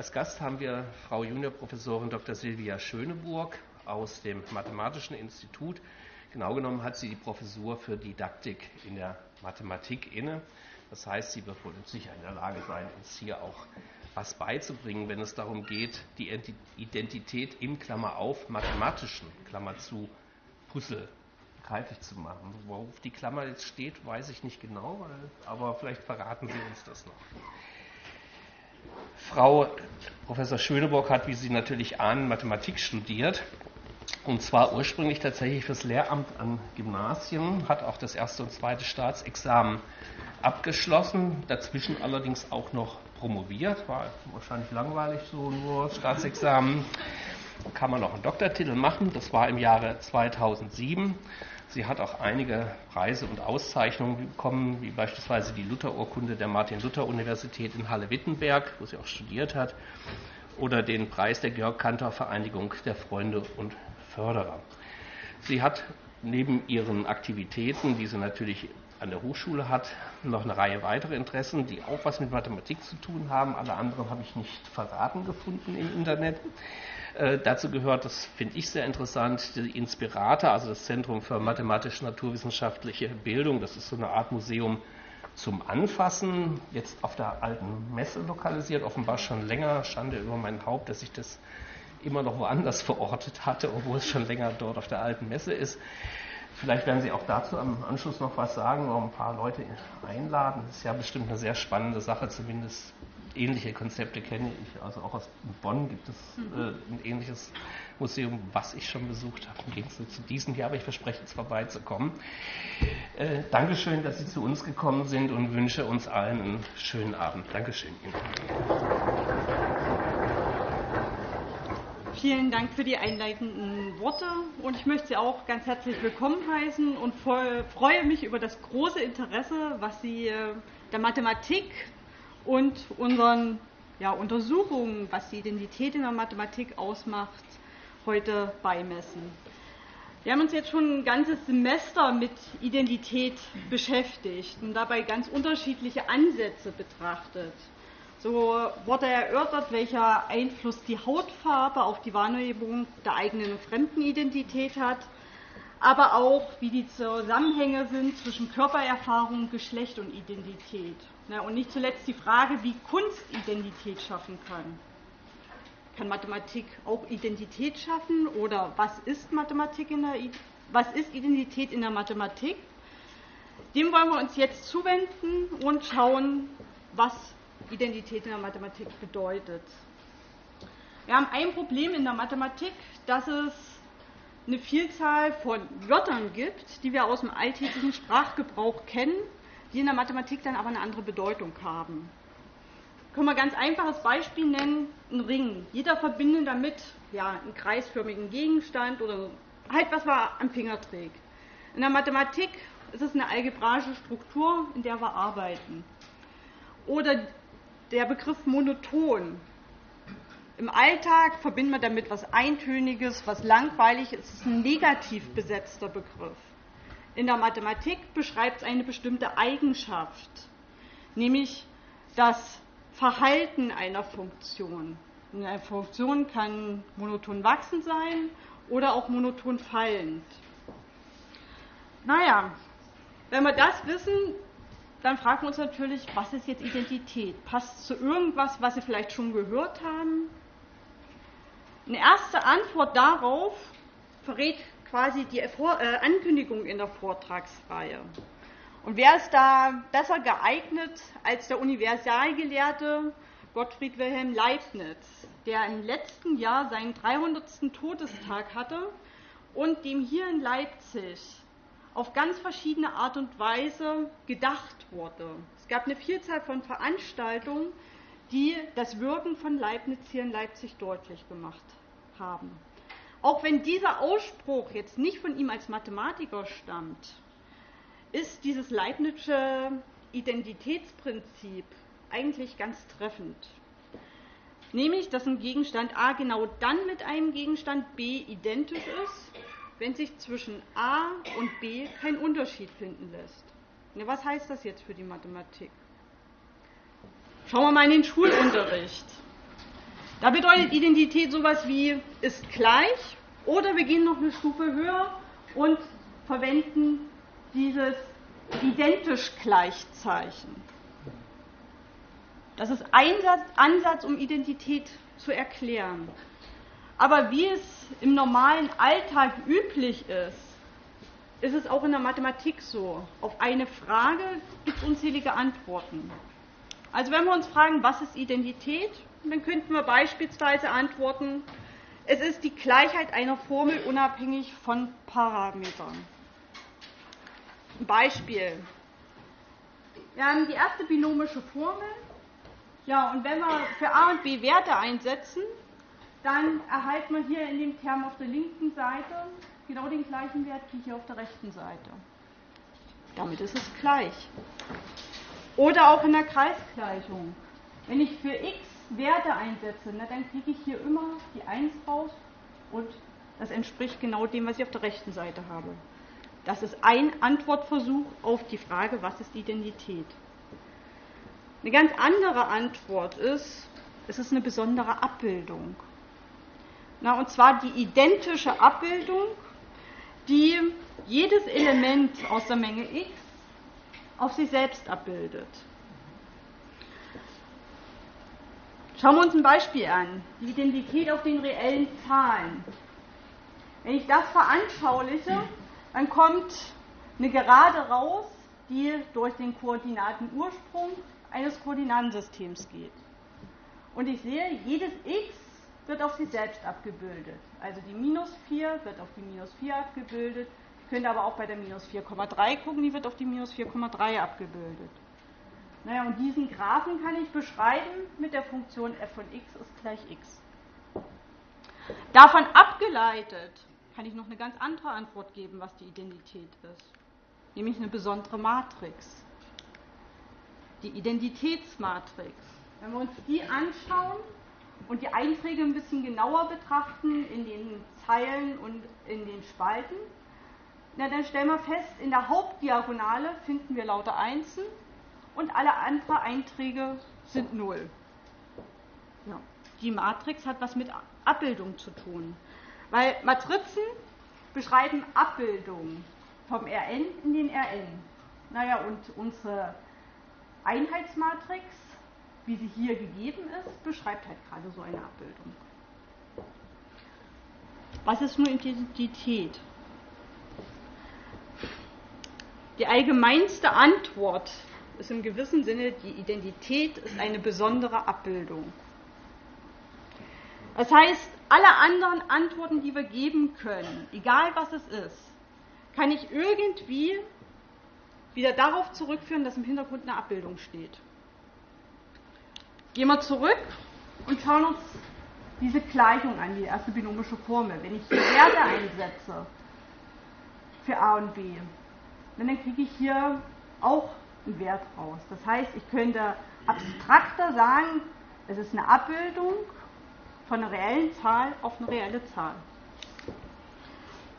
Als Gast haben wir Frau Juniorprofessorin Dr. Silvia Schöneburg aus dem Mathematischen Institut. Genau genommen hat sie die Professur für Didaktik in der Mathematik inne. Das heißt, sie wird wohl sicher in der Lage sein, uns hier auch was beizubringen, wenn es darum geht, die Identität im Klammer auf mathematischen Klammer zu Puzzle begreiflich zu machen. Worauf die Klammer jetzt steht, weiß ich nicht genau, aber vielleicht verraten Sie uns das noch. Frau Professor Schöneburg hat, wie Sie natürlich ahnen, Mathematik studiert. Und zwar ursprünglich tatsächlich fürs Lehramt an Gymnasien, hat auch das erste und zweite Staatsexamen abgeschlossen, dazwischen allerdings auch noch promoviert, war wahrscheinlich langweilig so nur Staatsexamen. Kann man noch einen Doktortitel machen, das war im Jahre 2007. Sie hat auch einige Preise und Auszeichnungen bekommen, wie beispielsweise die Luther-Urkunde der Martin-Luther-Universität in Halle-Wittenberg, wo sie auch studiert hat, oder den Preis der Georg-Cantor-Vereinigung der Freunde und Förderer. Sie hat neben ihren Aktivitäten, die sie natürlich an der Hochschule hat, noch eine Reihe weitere Interessen, die auch was mit Mathematik zu tun haben. Alle anderen habe ich nicht verraten gefunden im Internet. Äh, dazu gehört, das finde ich sehr interessant, die Inspirata, also das Zentrum für mathematisch-naturwissenschaftliche Bildung. Das ist so eine Art Museum zum Anfassen, jetzt auf der alten Messe lokalisiert, offenbar schon länger. Schande über mein Haupt, dass ich das immer noch woanders verortet hatte, obwohl es schon länger dort auf der alten Messe ist. Vielleicht werden Sie auch dazu am Anschluss noch was sagen, noch ein paar Leute einladen. Das ist ja bestimmt eine sehr spannende Sache, zumindest ähnliche Konzepte kenne ich. Also auch aus Bonn gibt es äh, ein ähnliches Museum, was ich schon besucht habe, im Gegensatz zu diesem hier, aber ich verspreche jetzt vorbeizukommen. Äh, Dankeschön, dass Sie zu uns gekommen sind und wünsche uns allen einen schönen Abend. Dankeschön Ihnen. Vielen Dank für die einleitenden Worte und ich möchte Sie auch ganz herzlich willkommen heißen und freue mich über das große Interesse, was Sie äh, der Mathematik und unseren ja, Untersuchungen, was die Identität in der Mathematik ausmacht, heute beimessen. Wir haben uns jetzt schon ein ganzes Semester mit Identität beschäftigt und dabei ganz unterschiedliche Ansätze betrachtet. So wurde erörtert, welcher Einfluss die Hautfarbe auf die Wahrnehmung der eigenen und fremden Identität hat, aber auch wie die Zusammenhänge sind zwischen Körpererfahrung, Geschlecht und Identität. Und nicht zuletzt die Frage, wie Kunst Identität schaffen kann. Kann Mathematik auch Identität schaffen oder was ist Mathematik in der was ist Identität in der Mathematik? Dem wollen wir uns jetzt zuwenden und schauen, was Identität in der Mathematik bedeutet. Wir haben ein Problem in der Mathematik, dass es eine Vielzahl von Wörtern gibt, die wir aus dem alltäglichen Sprachgebrauch kennen, die in der Mathematik dann aber eine andere Bedeutung haben. Können wir ein ganz einfaches Beispiel nennen, ein Ring. Jeder verbindet damit ja, einen kreisförmigen Gegenstand oder halt was man am Finger trägt. In der Mathematik ist es eine algebraische Struktur, in der wir arbeiten. Oder der Begriff monoton. Im Alltag verbinden wir damit was Eintöniges, was langweilig ist. Es ist ein negativ besetzter Begriff. In der Mathematik beschreibt es eine bestimmte Eigenschaft, nämlich das Verhalten einer Funktion. Eine Funktion kann monoton wachsend sein oder auch monoton fallend. Naja, wenn wir das wissen, dann fragen wir uns natürlich, was ist jetzt Identität? Passt es zu irgendwas, was Sie vielleicht schon gehört haben? Eine erste Antwort darauf verrät quasi die Ankündigung in der Vortragsreihe. Und wer ist da besser geeignet als der Universalgelehrte Gottfried Wilhelm Leibniz, der im letzten Jahr seinen 300. Todestag hatte und dem hier in Leipzig auf ganz verschiedene Art und Weise gedacht wurde. Es gab eine Vielzahl von Veranstaltungen, die das Wirken von Leibniz hier in Leipzig deutlich gemacht haben. Auch wenn dieser Ausspruch jetzt nicht von ihm als Mathematiker stammt, ist dieses Leibnizsche Identitätsprinzip eigentlich ganz treffend. Nämlich, dass ein Gegenstand A genau dann mit einem Gegenstand B identisch ist, wenn sich zwischen A und B kein Unterschied finden lässt. Ja, was heißt das jetzt für die Mathematik? Schauen wir mal in den Schulunterricht. Da bedeutet Identität sowas wie ist gleich oder wir gehen noch eine Stufe höher und verwenden dieses identisch Gleichzeichen. Das ist ein Ansatz, um Identität zu erklären. Aber wie es im normalen Alltag üblich ist, ist es auch in der Mathematik so. Auf eine Frage gibt es unzählige Antworten. Also wenn wir uns fragen, was ist Identität, dann könnten wir beispielsweise antworten, es ist die Gleichheit einer Formel unabhängig von Parametern. Beispiel. Wir haben die erste binomische Formel. Ja, und wenn wir für a und b Werte einsetzen, dann erhalten wir hier in dem Term auf der linken Seite genau den gleichen Wert wie hier auf der rechten Seite. Damit ist es gleich. Oder auch in der Kreisgleichung. Wenn ich für x Werte einsetze, na, dann kriege ich hier immer die 1 raus und das entspricht genau dem, was ich auf der rechten Seite habe. Das ist ein Antwortversuch auf die Frage, was ist Identität. Eine ganz andere Antwort ist, es ist eine besondere Abbildung. Na, und zwar die identische Abbildung, die jedes Element aus der Menge x auf sich selbst abbildet. Schauen wir uns ein Beispiel an. Die Identität auf den reellen Zahlen. Wenn ich das veranschauliche, dann kommt eine Gerade raus, die durch den Koordinatenursprung eines Koordinatensystems geht. Und ich sehe, jedes x wird auf sich selbst abgebildet. Also die minus 4 wird auf die minus 4 abgebildet. Könnte aber auch bei der minus 4,3 gucken, die wird auf die minus 4,3 abgebildet. Naja, und diesen Graphen kann ich beschreiben mit der Funktion f von x ist gleich x. Davon abgeleitet kann ich noch eine ganz andere Antwort geben, was die Identität ist. Nämlich eine besondere Matrix. Die Identitätsmatrix. Wenn wir uns die anschauen und die Einträge ein bisschen genauer betrachten in den Zeilen und in den Spalten, na, dann stellen wir fest, in der Hauptdiagonale finden wir lauter Einsen und alle anderen Einträge sind null. Ja. Die Matrix hat was mit Abbildung zu tun, weil Matrizen beschreiben Abbildung vom Rn in den Rn. Naja, und unsere Einheitsmatrix, wie sie hier gegeben ist, beschreibt halt gerade so eine Abbildung. Was ist nur Identität? Die allgemeinste Antwort ist im gewissen Sinne, die Identität ist eine besondere Abbildung. Das heißt, alle anderen Antworten, die wir geben können, egal was es ist, kann ich irgendwie wieder darauf zurückführen, dass im Hintergrund eine Abbildung steht. Gehen wir zurück und schauen uns diese Gleichung an, die erste binomische Formel. Wenn ich hier Werte einsetze für a und b, dann kriege ich hier auch einen Wert raus. Das heißt, ich könnte abstrakter sagen, es ist eine Abbildung von einer reellen Zahl auf eine reelle Zahl.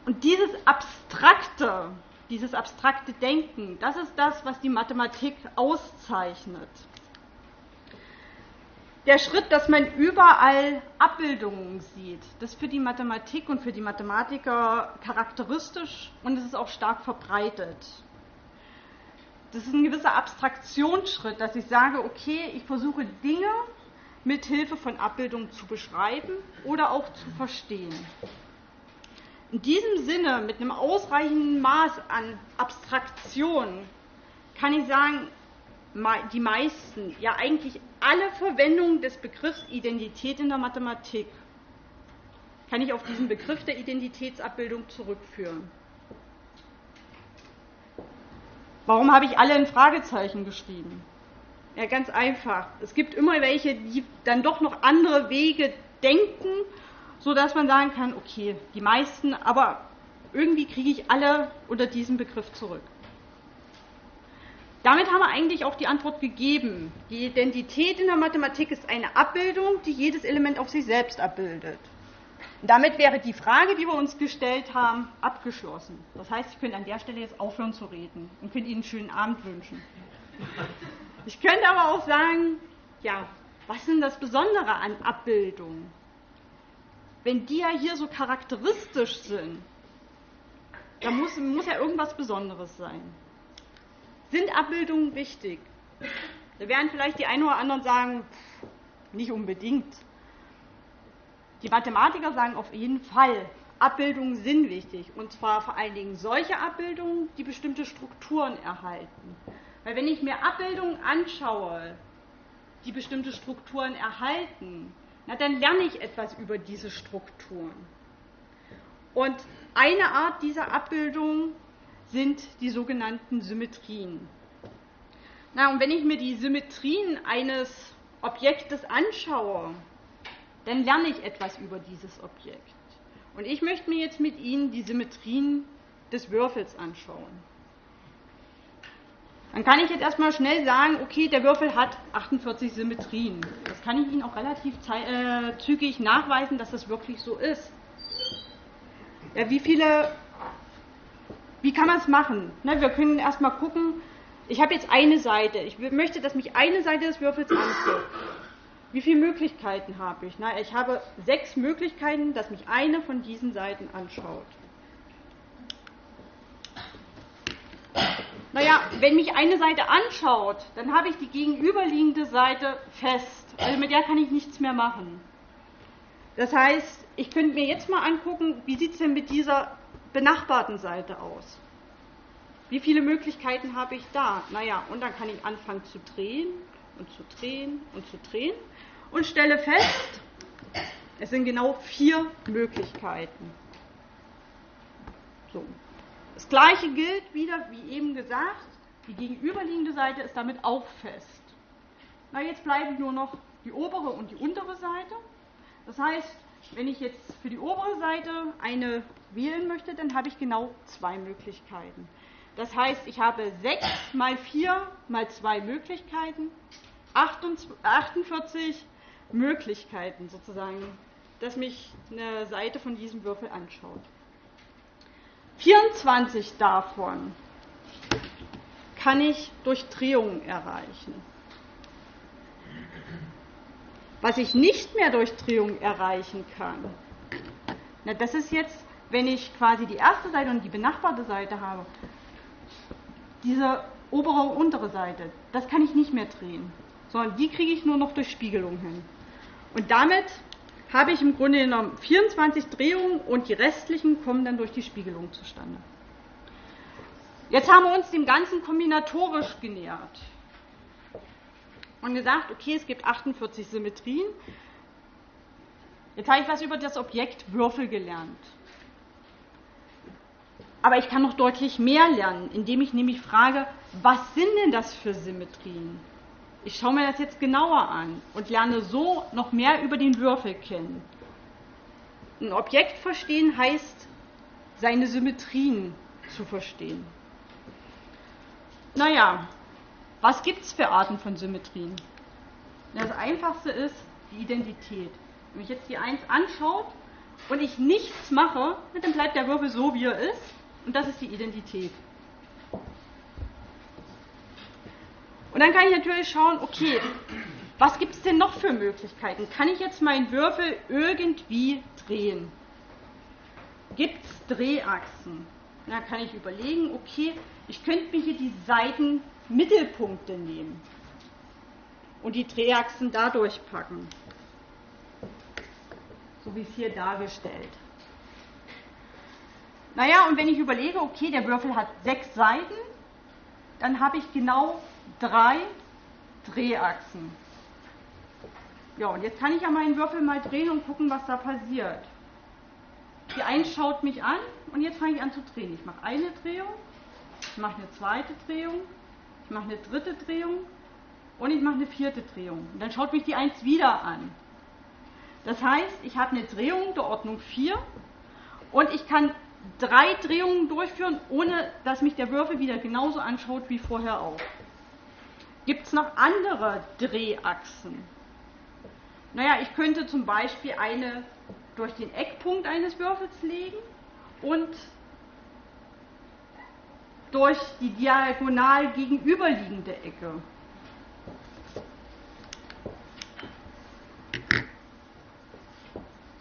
Und dieses abstrakte, dieses abstrakte Denken, das ist das, was die Mathematik auszeichnet. Der Schritt, dass man überall Abbildungen sieht, das ist für die Mathematik und für die Mathematiker charakteristisch und es ist auch stark verbreitet das ist ein gewisser Abstraktionsschritt, dass ich sage, okay, ich versuche Dinge mit Hilfe von Abbildungen zu beschreiben oder auch zu verstehen. In diesem Sinne, mit einem ausreichenden Maß an Abstraktion, kann ich sagen, die meisten, ja eigentlich alle Verwendungen des Begriffs Identität in der Mathematik, kann ich auf diesen Begriff der Identitätsabbildung zurückführen. Warum habe ich alle in Fragezeichen geschrieben? Ja, ganz einfach. Es gibt immer welche, die dann doch noch andere Wege denken, sodass man sagen kann, okay, die meisten, aber irgendwie kriege ich alle unter diesem Begriff zurück. Damit haben wir eigentlich auch die Antwort gegeben. Die Identität in der Mathematik ist eine Abbildung, die jedes Element auf sich selbst abbildet. Und damit wäre die Frage, die wir uns gestellt haben, abgeschlossen. Das heißt, ich könnte an der Stelle jetzt aufhören zu reden und könnte Ihnen einen schönen Abend wünschen. Ich könnte aber auch sagen, ja, was ist das Besondere an Abbildungen? Wenn die ja hier so charakteristisch sind, dann muss, muss ja irgendwas Besonderes sein. Sind Abbildungen wichtig? Da werden vielleicht die einen oder anderen sagen, nicht unbedingt. Die Mathematiker sagen auf jeden Fall, Abbildungen sind wichtig. Und zwar vor allen Dingen solche Abbildungen, die bestimmte Strukturen erhalten. Weil wenn ich mir Abbildungen anschaue, die bestimmte Strukturen erhalten, na, dann lerne ich etwas über diese Strukturen. Und eine Art dieser Abbildung sind die sogenannten Symmetrien. Na, und wenn ich mir die Symmetrien eines Objektes anschaue, dann lerne ich etwas über dieses Objekt. Und ich möchte mir jetzt mit Ihnen die Symmetrien des Würfels anschauen. Dann kann ich jetzt erstmal schnell sagen, okay, der Würfel hat 48 Symmetrien. Das kann ich Ihnen auch relativ äh, zügig nachweisen, dass das wirklich so ist. Ja, wie viele, wie kann man es machen? Ne, wir können erstmal gucken, ich habe jetzt eine Seite. Ich möchte, dass mich eine Seite des Würfels anguckt. Wie viele Möglichkeiten habe ich? Na, ich habe sechs Möglichkeiten, dass mich eine von diesen Seiten anschaut. Naja, wenn mich eine Seite anschaut, dann habe ich die gegenüberliegende Seite fest. Also mit der kann ich nichts mehr machen. Das heißt, ich könnte mir jetzt mal angucken, wie sieht es denn mit dieser benachbarten Seite aus? Wie viele Möglichkeiten habe ich da? Naja, und dann kann ich anfangen zu drehen und zu drehen und zu drehen und stelle fest, es sind genau vier Möglichkeiten. So. Das gleiche gilt wieder, wie eben gesagt, die gegenüberliegende Seite ist damit auch fest. Na, jetzt bleiben nur noch die obere und die untere Seite. Das heißt, wenn ich jetzt für die obere Seite eine wählen möchte, dann habe ich genau zwei Möglichkeiten. Das heißt, ich habe 6 mal 4 mal 2 Möglichkeiten, 48 Möglichkeiten sozusagen, dass mich eine Seite von diesem Würfel anschaut. 24 davon kann ich durch Drehungen erreichen. Was ich nicht mehr durch Drehung erreichen kann, na, das ist jetzt, wenn ich quasi die erste Seite und die benachbarte Seite habe, diese obere und untere Seite, das kann ich nicht mehr drehen, sondern die kriege ich nur noch durch Spiegelung hin. Und damit habe ich im Grunde genommen 24 Drehungen und die restlichen kommen dann durch die Spiegelung zustande. Jetzt haben wir uns dem Ganzen kombinatorisch genähert und gesagt, okay, es gibt 48 Symmetrien. Jetzt habe ich was über das Objekt Würfel gelernt. Aber ich kann noch deutlich mehr lernen, indem ich nämlich frage, was sind denn das für Symmetrien? Ich schaue mir das jetzt genauer an und lerne so noch mehr über den Würfel kennen. Ein Objekt verstehen heißt, seine Symmetrien zu verstehen. Naja, was gibt es für Arten von Symmetrien? Das einfachste ist die Identität. Wenn ich jetzt die 1 anschaut und ich nichts mache, dann bleibt der Würfel so, wie er ist. Und das ist die Identität. Und dann kann ich natürlich schauen, okay, was gibt es denn noch für Möglichkeiten? Kann ich jetzt meinen Würfel irgendwie drehen? Gibt es Drehachsen? Da kann ich überlegen, okay, ich könnte mir hier die Seitenmittelpunkte nehmen und die Drehachsen dadurch packen. So wie es hier dargestellt. Naja, und wenn ich überlege, okay, der Würfel hat sechs Seiten, dann habe ich genau drei Drehachsen. Ja, und jetzt kann ich ja meinen Würfel mal drehen und gucken, was da passiert. Die eins schaut mich an und jetzt fange ich an zu drehen. Ich mache eine Drehung, ich mache eine zweite Drehung, ich mache eine dritte Drehung und ich mache eine vierte Drehung. Und dann schaut mich die eins wieder an. Das heißt, ich habe eine Drehung der Ordnung 4 und ich kann drei Drehungen durchführen, ohne dass mich der Würfel wieder genauso anschaut wie vorher auch. Gibt es noch andere Drehachsen? Naja, ich könnte zum Beispiel eine durch den Eckpunkt eines Würfels legen und durch die diagonal gegenüberliegende Ecke.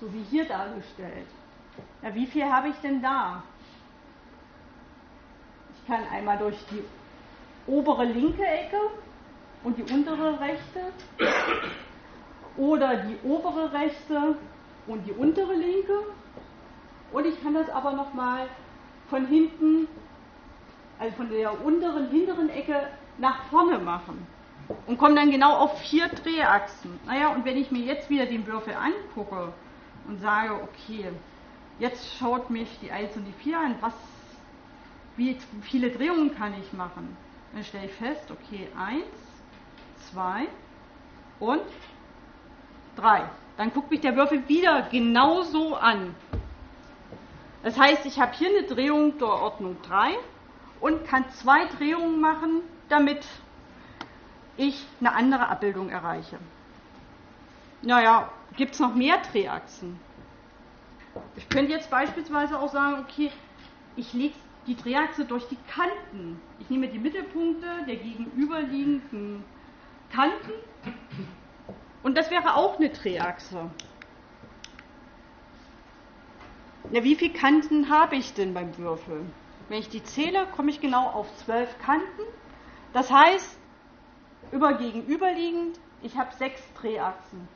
so wie hier dargestellt. Ja, wie viel habe ich denn da? Ich kann einmal durch die obere linke Ecke und die untere rechte oder die obere rechte und die untere linke und ich kann das aber nochmal von hinten, also von der unteren, hinteren Ecke nach vorne machen und komme dann genau auf vier Drehachsen. Naja, und wenn ich mir jetzt wieder den Würfel angucke und sage, okay, jetzt schaut mich die 1 und die 4 an, was, wie viele Drehungen kann ich machen? Dann stelle ich fest, okay, 1, 2 und 3. Dann guckt mich der Würfel wieder genauso an. Das heißt, ich habe hier eine Drehung der Ordnung 3 und kann zwei Drehungen machen, damit ich eine andere Abbildung erreiche. Naja, gibt es noch mehr Drehachsen? Ich könnte jetzt beispielsweise auch sagen, okay, ich lege die Drehachse durch die Kanten. Ich nehme die Mittelpunkte der gegenüberliegenden Kanten und das wäre auch eine Drehachse. Na, wie viele Kanten habe ich denn beim Würfel? Wenn ich die zähle, komme ich genau auf zwölf Kanten. Das heißt, über gegenüberliegend, ich habe sechs Drehachsen.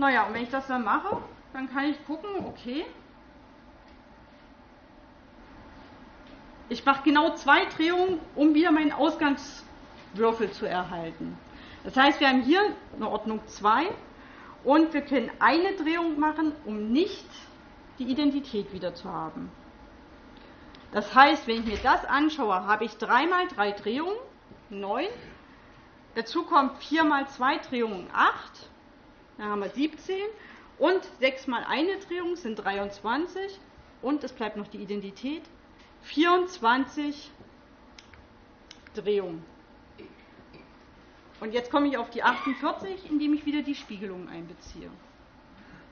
Naja, und wenn ich das dann mache, dann kann ich gucken, okay, ich mache genau zwei Drehungen, um wieder meinen Ausgangswürfel zu erhalten. Das heißt, wir haben hier eine Ordnung 2 und wir können eine Drehung machen, um nicht die Identität wieder zu haben. Das heißt, wenn ich mir das anschaue, habe ich 3 mal 3 Drehungen, 9. Dazu kommt 4 mal 2 Drehungen, 8. Dann haben wir 17. Und 6 mal eine Drehung sind 23. Und es bleibt noch die Identität, 24 Drehungen. Und jetzt komme ich auf die 48, indem ich wieder die Spiegelung einbeziehe.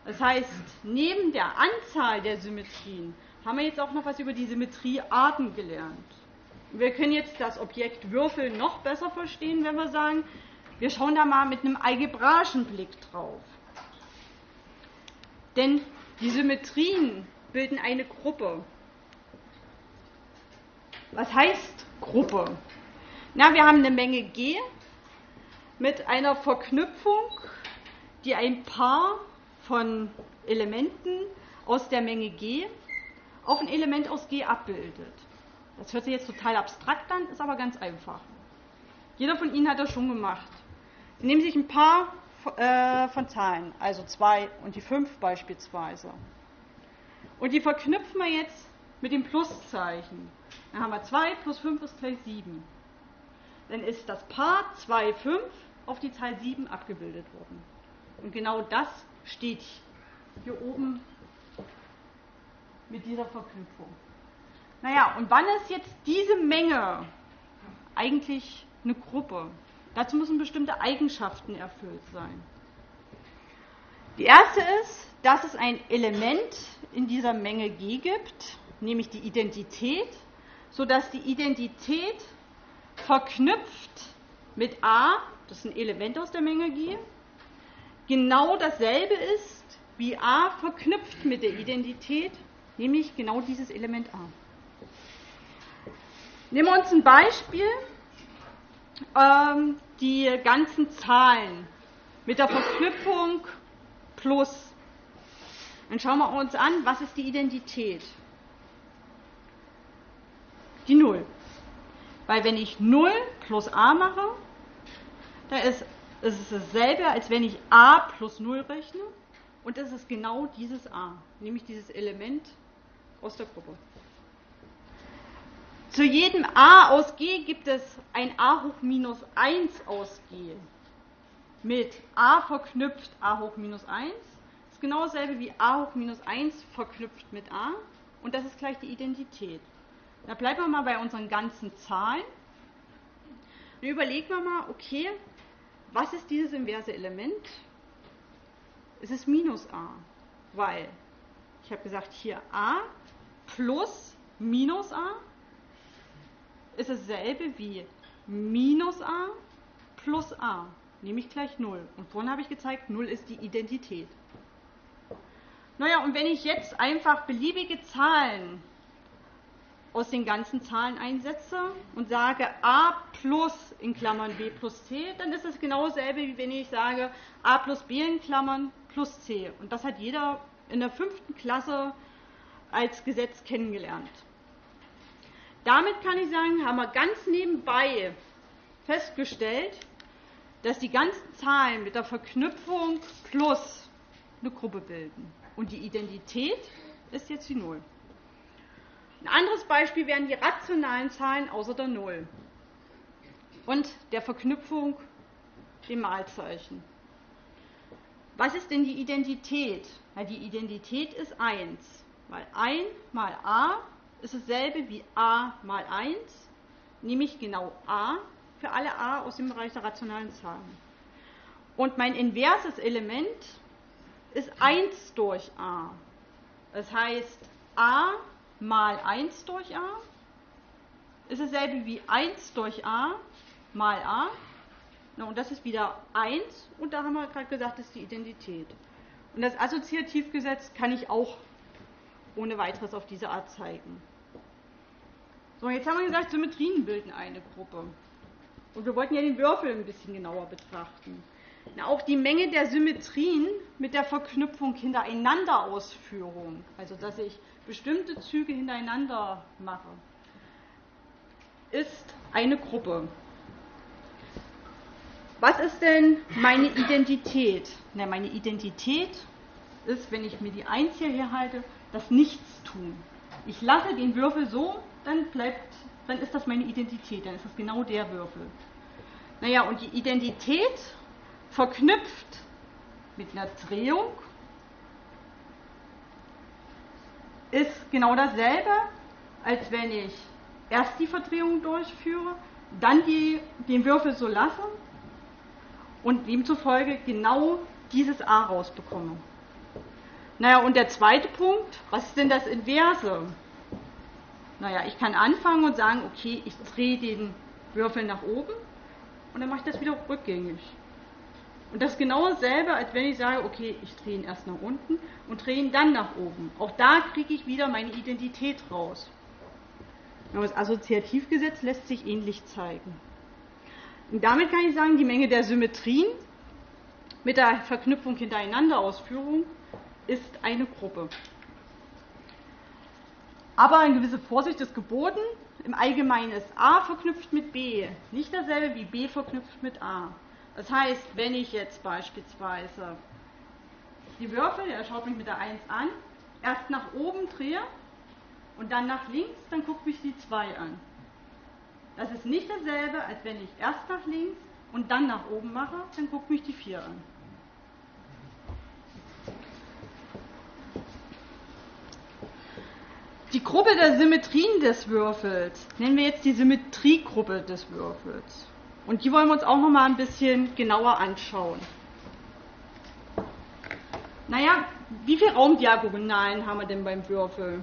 Das heißt, neben der Anzahl der Symmetrien haben wir jetzt auch noch was über die Symmetriearten gelernt. Wir können jetzt das Objekt Würfel noch besser verstehen, wenn wir sagen, wir schauen da mal mit einem algebraischen Blick drauf. Denn die Symmetrien bilden eine Gruppe. Was heißt Gruppe? Na, wir haben eine Menge G mit einer Verknüpfung, die ein Paar von Elementen aus der Menge G auf ein Element aus G abbildet. Das hört sich jetzt total abstrakt an, ist aber ganz einfach. Jeder von Ihnen hat das schon gemacht. Sie nehmen sich ein paar äh, von Zahlen, also 2 und die 5 beispielsweise. Und die verknüpfen wir jetzt mit dem Pluszeichen. Dann haben wir 2 plus 5 ist gleich 7. Dann ist das Paar 2, 5 auf die Zahl 7 abgebildet worden. Und genau das steht hier oben mit dieser Verknüpfung. Naja, und wann ist jetzt diese Menge eigentlich eine Gruppe? Dazu müssen bestimmte Eigenschaften erfüllt sein. Die erste ist, dass es ein Element in dieser Menge G gibt, nämlich die Identität, sodass die Identität verknüpft mit A das ist ein Element aus der Menge G, genau dasselbe ist wie A verknüpft mit der Identität, nämlich genau dieses Element A. Nehmen wir uns ein Beispiel, ähm, die ganzen Zahlen mit der Verknüpfung plus. Dann schauen wir uns an, was ist die Identität? Die 0. Weil wenn ich 0 plus a mache, da ist, ist es dasselbe, als wenn ich a plus 0 rechne. Und das ist genau dieses a, nämlich dieses Element aus der Gruppe. Zu jedem a aus g gibt es ein a hoch minus 1 aus g. Mit a verknüpft a hoch minus 1. Das ist genau dasselbe wie a hoch minus 1 verknüpft mit a. Und das ist gleich die Identität. Da bleiben wir mal bei unseren ganzen Zahlen. Und überlegen wir mal, okay, was ist dieses inverse Element? Es ist minus a, weil ich habe gesagt, hier a plus minus a ist dasselbe wie minus a plus a. nehme ich gleich 0. Und vorhin habe ich gezeigt, 0 ist die Identität. Naja, und wenn ich jetzt einfach beliebige Zahlen aus den ganzen Zahlen einsetze und sage a plus in Klammern b plus c, dann ist es genau dasselbe, wie wenn ich sage a plus b in Klammern plus c. Und das hat jeder in der fünften Klasse als Gesetz kennengelernt. Damit kann ich sagen, haben wir ganz nebenbei festgestellt, dass die ganzen Zahlen mit der Verknüpfung plus eine Gruppe bilden. Und die Identität ist jetzt die Null. Ein anderes Beispiel wären die rationalen Zahlen außer der Null und der Verknüpfung dem Malzeichen. Was ist denn die Identität? Ja, die Identität ist 1, weil 1 mal a ist dasselbe wie a mal 1, nämlich genau a für alle a aus dem Bereich der rationalen Zahlen. Und mein inverses Element ist 1 durch a. Das heißt, a mal 1 durch a ist dasselbe wie 1 durch a mal a. Und das ist wieder 1 und da haben wir gerade gesagt, das ist die Identität. Und das Assoziativgesetz kann ich auch ohne weiteres auf diese Art zeigen. So, jetzt haben wir gesagt, Symmetrien bilden eine Gruppe. Und wir wollten ja den Würfel ein bisschen genauer betrachten. Na, auch die Menge der Symmetrien mit der Verknüpfung hintereinander Ausführung, also dass ich bestimmte Züge hintereinander mache, ist eine Gruppe. Was ist denn meine Identität? Na, meine Identität ist, wenn ich mir die 1 hierher halte, das Nichtstun. Ich lasse den Würfel so, dann bleibt, dann ist das meine Identität, dann ist das genau der Würfel. Naja, und die Identität verknüpft mit einer Drehung ist genau dasselbe, als wenn ich erst die Verdrehung durchführe, dann die, den Würfel so lasse und demzufolge genau dieses A rausbekomme. Naja, und der zweite Punkt, was ist denn das Inverse? Naja, ich kann anfangen und sagen, okay, ich drehe den Würfel nach oben und dann mache ich das wieder rückgängig. Und das ist genau dasselbe, als wenn ich sage, okay, ich drehe ihn erst nach unten und drehe ihn dann nach oben. Auch da kriege ich wieder meine Identität raus. Das Assoziativgesetz lässt sich ähnlich zeigen. Und damit kann ich sagen, die Menge der Symmetrien mit der Verknüpfung hintereinander Ausführung ist eine Gruppe. Aber eine gewisse Vorsicht ist geboten. Im Allgemeinen ist A verknüpft mit B nicht dasselbe wie B verknüpft mit A. Das heißt, wenn ich jetzt beispielsweise die Würfel, er schaut mich mit der 1 an, erst nach oben drehe und dann nach links, dann guckt mich die 2 an. Das ist nicht dasselbe, als wenn ich erst nach links und dann nach oben mache, dann guckt mich die 4 an. Die Gruppe der Symmetrien des Würfels nennen wir jetzt die Symmetriegruppe des Würfels. Und die wollen wir uns auch noch mal ein bisschen genauer anschauen. Naja, wie viele Raumdiagonalen haben wir denn beim Würfel?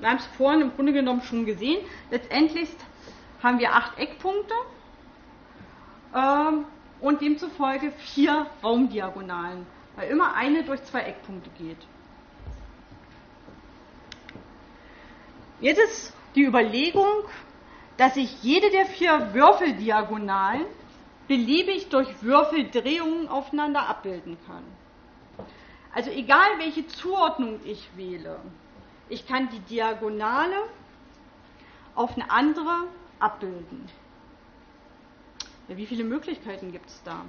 Wir haben es vorhin im Grunde genommen schon gesehen. Letztendlich haben wir acht Eckpunkte ähm, und demzufolge vier Raumdiagonalen, weil immer eine durch zwei Eckpunkte geht. Jetzt ist die Überlegung, dass ich jede der vier Würfeldiagonalen beliebig durch Würfeldrehungen aufeinander abbilden kann. Also egal welche Zuordnung ich wähle, ich kann die Diagonale auf eine andere abbilden. Ja, wie viele Möglichkeiten gibt es da?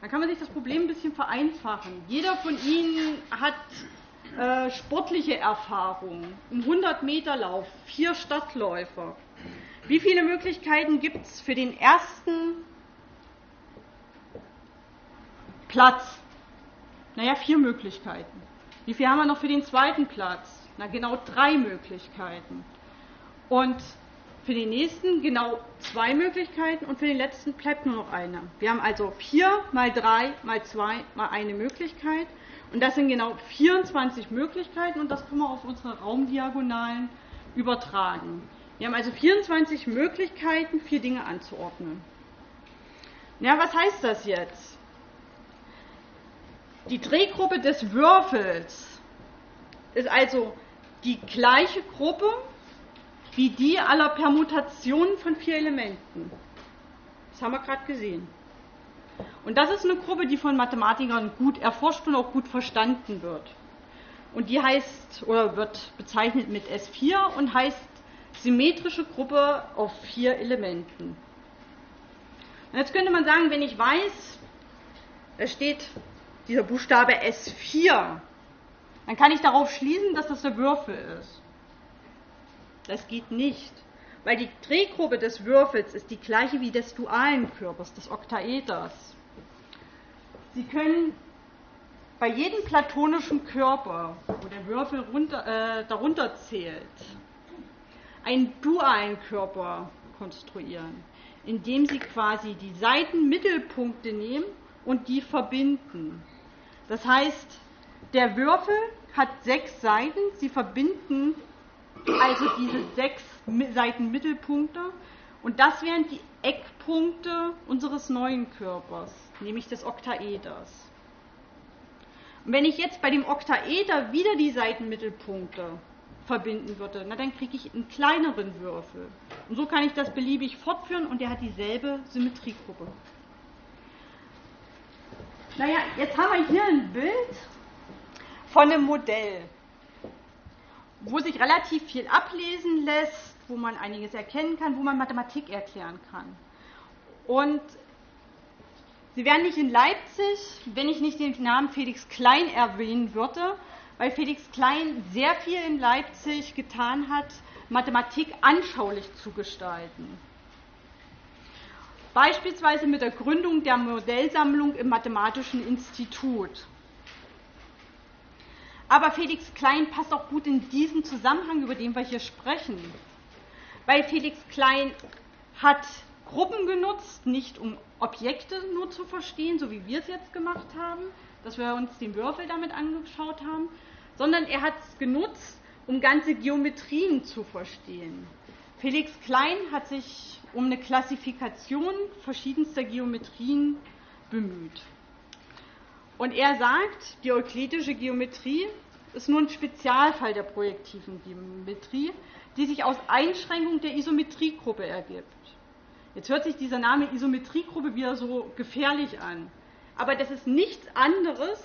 Dann kann man sich das Problem ein bisschen vereinfachen. Jeder von Ihnen hat äh, sportliche Erfahrung, im 100-Meter-Lauf, vier Stadtläufer. Wie viele Möglichkeiten gibt es für den ersten Platz? Naja, vier Möglichkeiten. Wie viel haben wir noch für den zweiten Platz? Na, genau drei Möglichkeiten. Und für den nächsten genau zwei Möglichkeiten und für den letzten bleibt nur noch eine. Wir haben also vier mal drei mal zwei mal eine Möglichkeit. Und das sind genau 24 Möglichkeiten und das können wir auf unsere Raumdiagonalen übertragen. Wir haben also 24 Möglichkeiten, vier Dinge anzuordnen. Ja, was heißt das jetzt? Die Drehgruppe des Würfels ist also die gleiche Gruppe wie die aller Permutationen von vier Elementen. Das haben wir gerade gesehen. Und das ist eine Gruppe, die von Mathematikern gut erforscht und auch gut verstanden wird. Und die heißt oder wird bezeichnet mit S4 und heißt symmetrische Gruppe auf vier Elementen. Und jetzt könnte man sagen, wenn ich weiß, da steht dieser Buchstabe S4, dann kann ich darauf schließen, dass das der Würfel ist. Das geht nicht, weil die Drehgruppe des Würfels ist die gleiche wie des dualen Körpers, des Oktaeders. Sie können bei jedem platonischen Körper, wo der Würfel runter, äh, darunter zählt, einen dualen Körper konstruieren, indem Sie quasi die Seitenmittelpunkte nehmen und die verbinden. Das heißt, der Würfel hat sechs Seiten, Sie verbinden also diese sechs Seitenmittelpunkte und das wären die Eckpunkte unseres neuen Körpers, nämlich des Oktaeders. Und wenn ich jetzt bei dem Oktaeder wieder die Seitenmittelpunkte verbinden würde, na dann kriege ich einen kleineren Würfel. Und so kann ich das beliebig fortführen und der hat dieselbe Symmetriegruppe. Naja, jetzt haben wir hier ein Bild von einem Modell, wo sich relativ viel ablesen lässt, wo man einiges erkennen kann, wo man Mathematik erklären kann. Und Sie wären nicht in Leipzig, wenn ich nicht den Namen Felix Klein erwähnen würde, weil Felix Klein sehr viel in Leipzig getan hat, Mathematik anschaulich zu gestalten. Beispielsweise mit der Gründung der Modellsammlung im Mathematischen Institut. Aber Felix Klein passt auch gut in diesen Zusammenhang, über den wir hier sprechen. Weil Felix Klein hat Gruppen genutzt, nicht um Objekte nur zu verstehen, so wie wir es jetzt gemacht haben, dass wir uns den Würfel damit angeschaut haben, sondern er hat es genutzt, um ganze Geometrien zu verstehen. Felix Klein hat sich um eine Klassifikation verschiedenster Geometrien bemüht. Und er sagt, die euklidische Geometrie ist nur ein Spezialfall der projektiven Geometrie, die sich aus Einschränkung der Isometriegruppe ergibt. Jetzt hört sich dieser Name Isometriegruppe wieder so gefährlich an. Aber das ist nichts anderes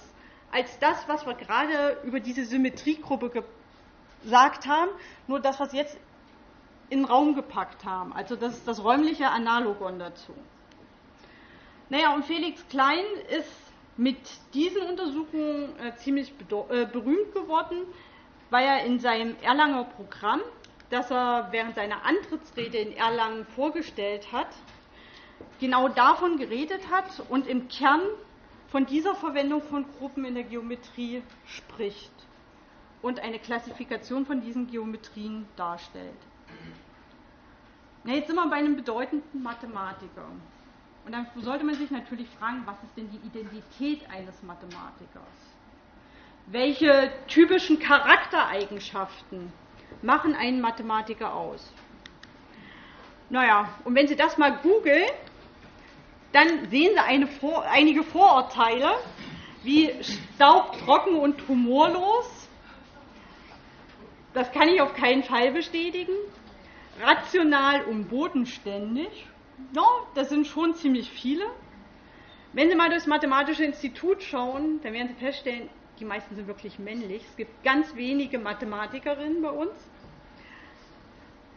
als das, was wir gerade über diese Symmetriegruppe gesagt haben, nur das, was jetzt in den Raum gepackt haben. Also das ist das räumliche Analogon dazu. Naja, und Felix Klein ist mit diesen Untersuchungen äh, ziemlich äh, berühmt geworden, weil er in seinem Erlanger Programm das er während seiner Antrittsrede in Erlangen vorgestellt hat, genau davon geredet hat und im Kern von dieser Verwendung von Gruppen in der Geometrie spricht und eine Klassifikation von diesen Geometrien darstellt. Na, jetzt sind wir bei einem bedeutenden Mathematiker. Und dann sollte man sich natürlich fragen, was ist denn die Identität eines Mathematikers? Welche typischen Charaktereigenschaften machen einen Mathematiker aus. Naja, und wenn Sie das mal googeln, dann sehen Sie Vor einige Vorurteile, wie staubtrocken und humorlos. Das kann ich auf keinen Fall bestätigen. Rational und bodenständig. Ja, das sind schon ziemlich viele. Wenn Sie mal durchs Mathematische Institut schauen, dann werden Sie feststellen, die meisten sind wirklich männlich. Es gibt ganz wenige Mathematikerinnen bei uns.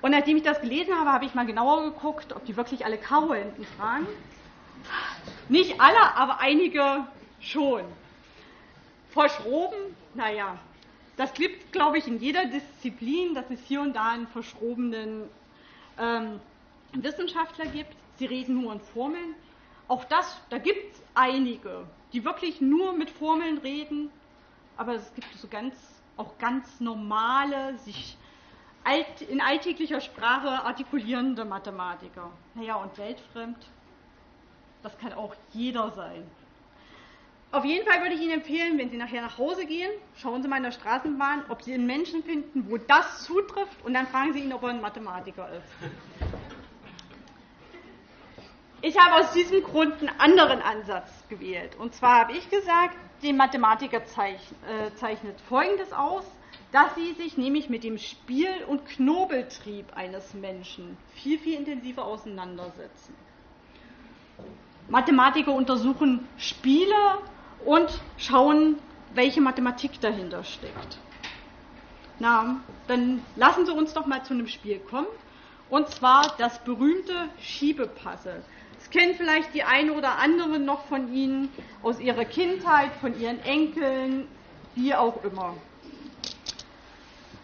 Und nachdem ich das gelesen habe, habe ich mal genauer geguckt, ob die wirklich alle Karo hinten tragen. Nicht alle, aber einige schon. Verschroben, naja, das gibt, glaube ich, in jeder Disziplin, dass es hier und da einen verschrobenen ähm, Wissenschaftler gibt. Sie reden nur in Formeln. Auch das, da gibt es einige, die wirklich nur mit Formeln reden, aber es gibt so ganz, auch ganz normale, sich alt, in alltäglicher Sprache artikulierende Mathematiker. Naja, und weltfremd, das kann auch jeder sein. Auf jeden Fall würde ich Ihnen empfehlen, wenn Sie nachher nach Hause gehen, schauen Sie mal in der Straßenbahn, ob Sie einen Menschen finden, wo das zutrifft, und dann fragen Sie ihn, ob er ein Mathematiker ist. ich habe aus diesem Grund einen anderen Ansatz gewählt. Und zwar habe ich gesagt, die Mathematiker äh, zeichnet Folgendes aus, dass sie sich nämlich mit dem Spiel- und Knobeltrieb eines Menschen viel, viel intensiver auseinandersetzen. Mathematiker untersuchen Spiele und schauen, welche Mathematik dahinter steckt. Na, dann lassen Sie uns doch mal zu einem Spiel kommen. Und zwar das berühmte Schiebepuzzle. Das kennen vielleicht die eine oder andere noch von Ihnen aus ihrer Kindheit, von ihren Enkeln, wie auch immer.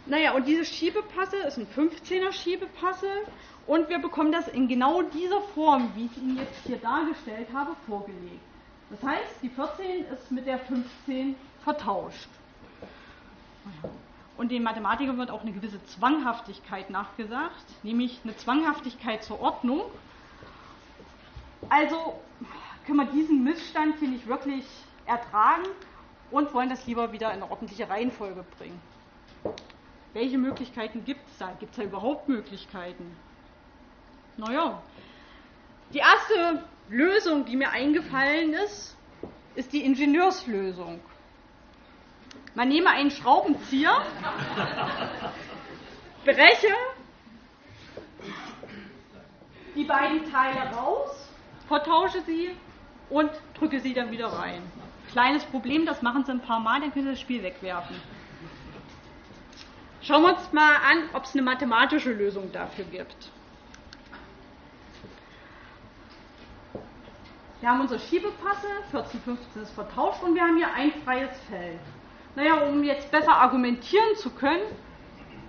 Naja, und dieses Schiebepuzzle ist ein 15er Schiebepuzzle und wir bekommen das in genau dieser Form, wie ich Ihnen jetzt hier dargestellt habe, vorgelegt. Das heißt, die 14 ist mit der 15 vertauscht. Und den Mathematikern wird auch eine gewisse Zwanghaftigkeit nachgesagt, nämlich eine Zwanghaftigkeit zur Ordnung. Also können wir diesen Missstand hier nicht wirklich ertragen und wollen das lieber wieder in eine ordentliche Reihenfolge bringen. Welche Möglichkeiten gibt es da? Gibt es da überhaupt Möglichkeiten? Naja, die erste Lösung, die mir eingefallen ist, ist die Ingenieurslösung. Man nehme einen Schraubenzieher, breche die beiden Teile raus, vertausche sie und drücke sie dann wieder rein. Kleines Problem, das machen Sie ein paar Mal, dann können Sie das Spiel wegwerfen. Schauen wir uns mal an, ob es eine mathematische Lösung dafür gibt. Wir haben unsere Schiebepasse, 14, 15 ist vertauscht und wir haben hier ein freies Feld. Naja, um jetzt besser argumentieren zu können,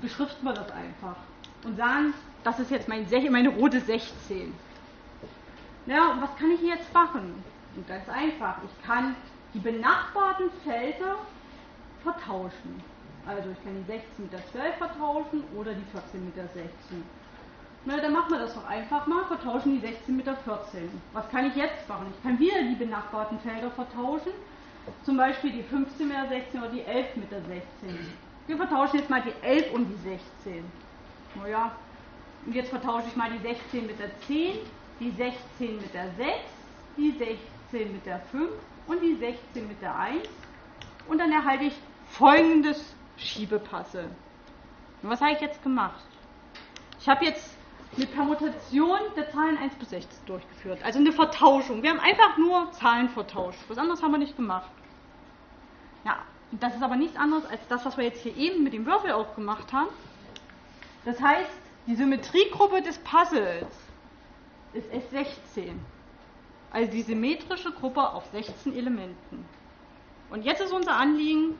beschriften wir das einfach und sagen, das ist jetzt mein, meine rote 16. Ja, und was kann ich jetzt machen? Und ganz einfach, ich kann die benachbarten Felder vertauschen. Also ich kann die 16 mit der 12 vertauschen oder die 14 mit der 16. Na, dann machen wir das doch einfach mal, vertauschen die 16 mit der 14. Was kann ich jetzt machen? Ich kann wieder die benachbarten Felder vertauschen zum Beispiel die 15 mit der 16 oder die 11 mit der 16. Wir vertauschen jetzt mal die 11 und die 16. Naja, und jetzt vertausche ich mal die 16 mit der 10, die 16 mit der 6, die 16 mit der 5 und die 16 mit der 1. Und dann erhalte ich folgendes Schiebepasse. Und was habe ich jetzt gemacht? Ich habe jetzt eine Permutation der Zahlen 1 bis 16 durchgeführt. Also eine Vertauschung. Wir haben einfach nur Zahlen vertauscht. Was anderes haben wir nicht gemacht. Ja, das ist aber nichts anderes als das, was wir jetzt hier eben mit dem Würfel auch gemacht haben. Das heißt, die Symmetriegruppe des Puzzles ist S16. Also die symmetrische Gruppe auf 16 Elementen. Und jetzt ist unser Anliegen,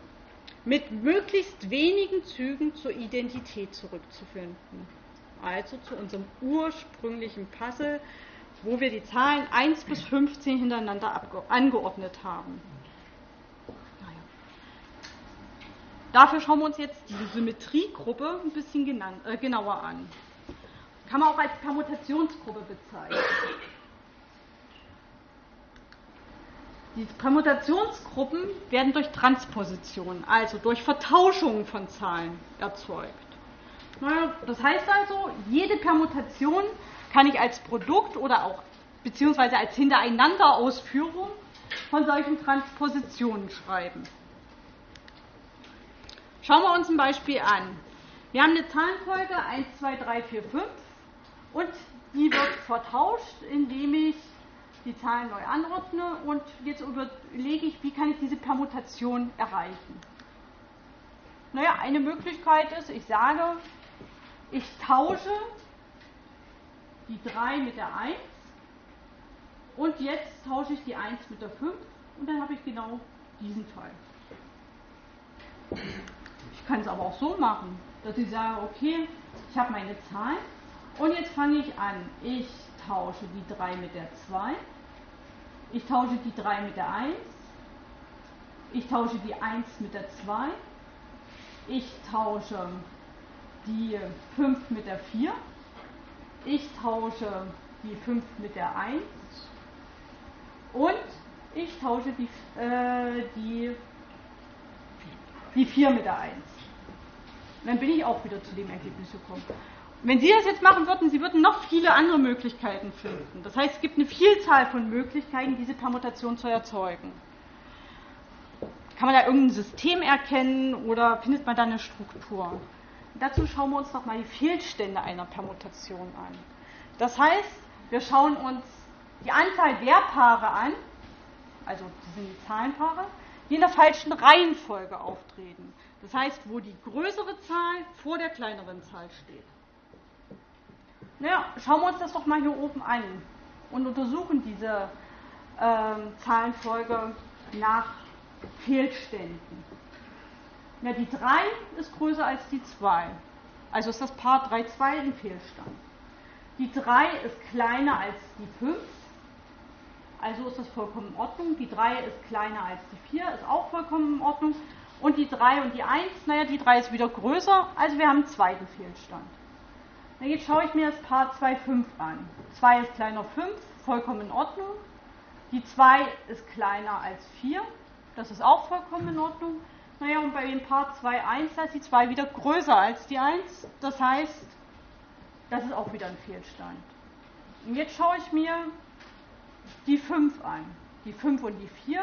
mit möglichst wenigen Zügen zur Identität zurückzufinden also zu unserem ursprünglichen Puzzle, wo wir die Zahlen 1 bis 15 hintereinander angeordnet haben. Dafür schauen wir uns jetzt die Symmetriegruppe ein bisschen äh, genauer an. Kann man auch als Permutationsgruppe bezeichnen. Die Permutationsgruppen werden durch Transposition, also durch Vertauschung von Zahlen erzeugt. Das heißt also, jede Permutation kann ich als Produkt oder auch beziehungsweise als Hintereinander-Ausführung von solchen Transpositionen schreiben. Schauen wir uns ein Beispiel an. Wir haben eine Zahlenfolge 1, 2, 3, 4, 5 und die wird vertauscht, indem ich die Zahlen neu anordne und jetzt überlege ich, wie kann ich diese Permutation erreichen. Naja, eine Möglichkeit ist, ich sage, ich tausche die 3 mit der 1 und jetzt tausche ich die 1 mit der 5 und dann habe ich genau diesen Fall. Ich kann es aber auch so machen, dass ich sage, okay, ich habe meine Zahl und jetzt fange ich an. Ich tausche die 3 mit der 2, ich tausche die 3 mit der 1, ich tausche die 1 mit der 2, ich tausche die 5 mit der 4. Ich tausche die 5 mit der 1. Und ich tausche die, äh, die, die 4 mit der 1. dann bin ich auch wieder zu dem Ergebnis gekommen. Wenn Sie das jetzt machen würden, Sie würden noch viele andere Möglichkeiten finden. Das heißt, es gibt eine Vielzahl von Möglichkeiten, diese Permutation zu erzeugen. Kann man da irgendein System erkennen oder findet man da eine Struktur? Dazu schauen wir uns doch mal die Fehlstände einer Permutation an. Das heißt, wir schauen uns die Anzahl der Paare an, also das sind die Zahlenpaare, die in der falschen Reihenfolge auftreten. Das heißt, wo die größere Zahl vor der kleineren Zahl steht. Naja, schauen wir uns das doch mal hier oben an und untersuchen diese ähm, Zahlenfolge nach Fehlständen. Ja, die 3 ist größer als die 2. Also ist das Paar 3, 2 ein Fehlstand. Die 3 ist kleiner als die 5. Also ist das vollkommen in Ordnung. Die 3 ist kleiner als die 4, ist auch vollkommen in Ordnung. Und die 3 und die 1, naja, die 3 ist wieder größer, also wir haben einen zweiten Fehlstand. Na, jetzt schaue ich mir das Paar 2, 5 an. 2 ist kleiner 5, vollkommen in Ordnung. Die 2 ist kleiner als 4, das ist auch vollkommen in Ordnung. Naja, und bei dem Paar 2, 1, da ist die 2 wieder größer als die 1. Das heißt, das ist auch wieder ein Fehlstand. Und jetzt schaue ich mir die 5 an. Die 5 und die 4.